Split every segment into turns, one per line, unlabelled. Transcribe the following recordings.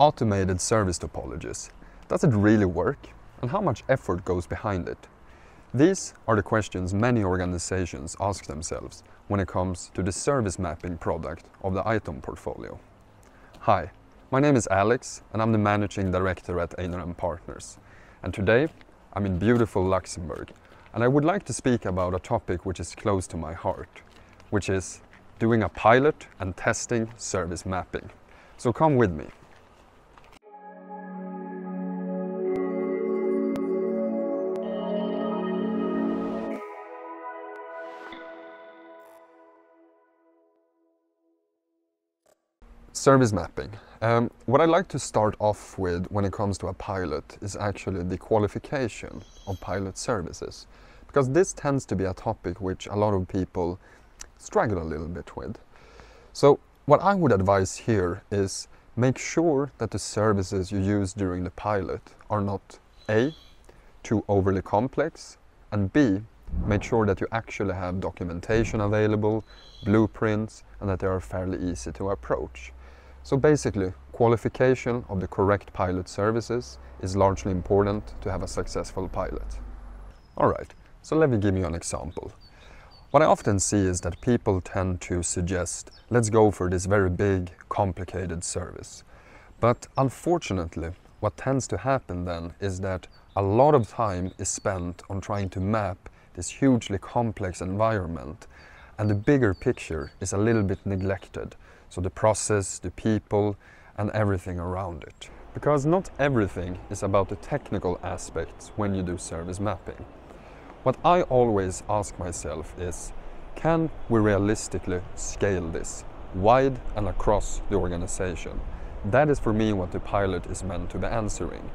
automated service topologies. Does it really work? And how much effort goes behind it? These are the questions many organizations ask themselves when it comes to the service mapping product of the ITOM portfolio. Hi, my name is Alex and I'm the Managing Director at Einar & Partners. And today I'm in beautiful Luxembourg and I would like to speak about a topic which is close to my heart, which is doing a pilot and testing service mapping. So come with me. Service mapping. Um, what I'd like to start off with when it comes to a pilot is actually the qualification of pilot services. Because this tends to be a topic which a lot of people struggle a little bit with. So what I would advise here is make sure that the services you use during the pilot are not A, too overly complex, and B, make sure that you actually have documentation available, blueprints, and that they are fairly easy to approach. So basically, qualification of the correct pilot services is largely important to have a successful pilot. Alright, so let me give you an example. What I often see is that people tend to suggest, let's go for this very big, complicated service. But unfortunately, what tends to happen then is that a lot of time is spent on trying to map this hugely complex environment and the bigger picture is a little bit neglected so the process, the people, and everything around it. Because not everything is about the technical aspects when you do service mapping. What I always ask myself is, can we realistically scale this wide and across the organization? That is for me what the pilot is meant to be answering.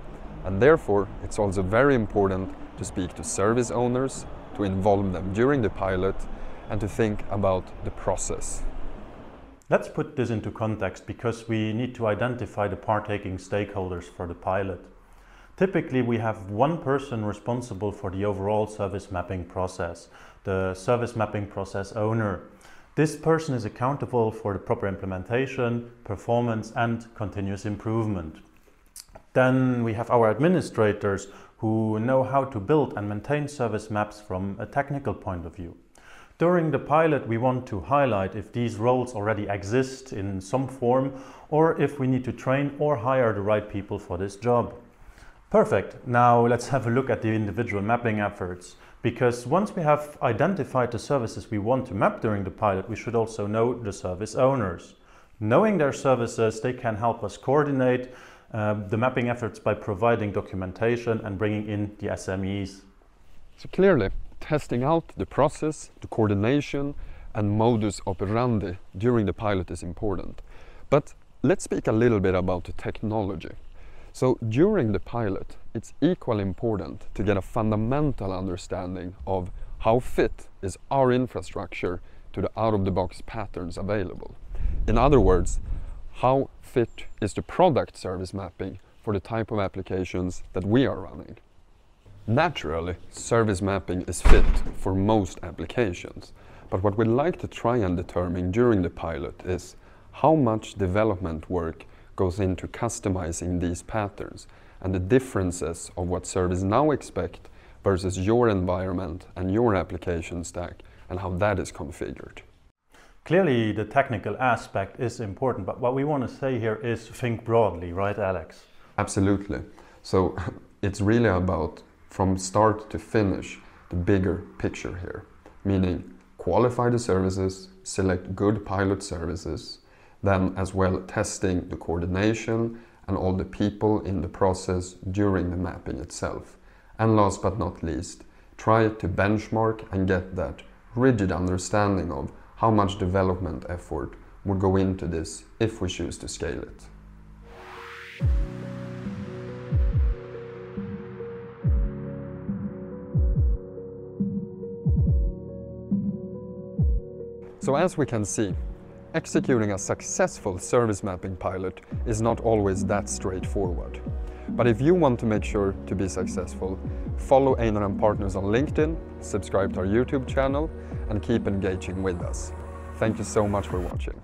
And therefore, it's also very important to speak to service owners, to involve them during the pilot, and to think about the process
Let's put this into context because we need to identify the partaking stakeholders for the pilot. Typically, we have one person responsible for the overall service mapping process, the service mapping process owner. This person is accountable for the proper implementation, performance and continuous improvement. Then we have our administrators who know how to build and maintain service maps from a technical point of view. During the pilot, we want to highlight if these roles already exist in some form or if we need to train or hire the right people for this job. Perfect. Now let's have a look at the individual mapping efforts. Because once we have identified the services we want to map during the pilot, we should also know the service owners. Knowing their services, they can help us coordinate uh, the mapping efforts by providing documentation and bringing in the SMEs.
So clearly, testing out the process, the coordination and modus operandi during the pilot is important. But let's speak a little bit about the technology. So during the pilot, it's equally important to get a fundamental understanding of how fit is our infrastructure to the out-of-the-box patterns available. In other words, how fit is the product service mapping for the type of applications that we are running. Naturally, service mapping is fit for most applications, but what we'd like to try and determine during the pilot is how much development work goes into customizing these patterns and the differences of what ServiceNow expect versus your environment and your application stack and how that is configured.
Clearly the technical aspect is important, but what we want to say here is think broadly, right Alex?
Absolutely. So it's really about from start to finish the bigger picture here, meaning qualify the services, select good pilot services, then as well testing the coordination and all the people in the process during the mapping itself. And last but not least, try to benchmark and get that rigid understanding of how much development effort would go into this if we choose to scale it. So as we can see, executing a successful service mapping pilot is not always that straightforward. But if you want to make sure to be successful, follow Einar & Partners on LinkedIn, subscribe to our YouTube channel and keep engaging with us. Thank you so much for watching.